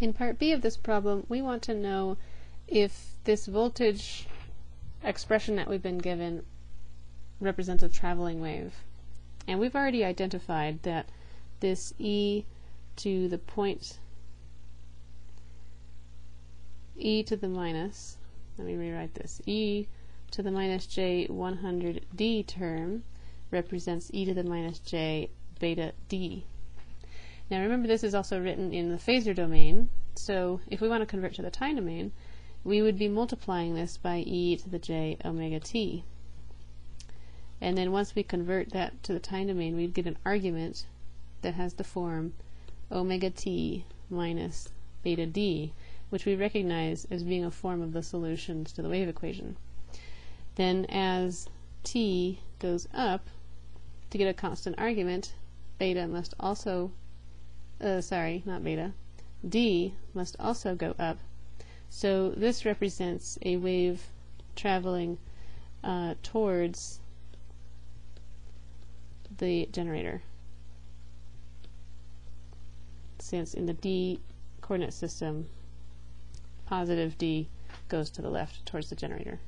In part B of this problem, we want to know if this voltage expression that we've been given represents a traveling wave. And we've already identified that this e to the point e to the minus, let me rewrite this, e to the minus j 100d term represents e to the minus j beta d. Now remember this is also written in the phasor domain, so if we want to convert to the time domain, we would be multiplying this by e to the j omega t. And then once we convert that to the time domain, we'd get an argument that has the form omega t minus beta d, which we recognize as being a form of the solutions to the wave equation. Then as t goes up, to get a constant argument, beta must also, uh, sorry, not beta, d must also go up. So this represents a wave traveling uh, towards the generator. Since in the d coordinate system, positive d goes to the left towards the generator.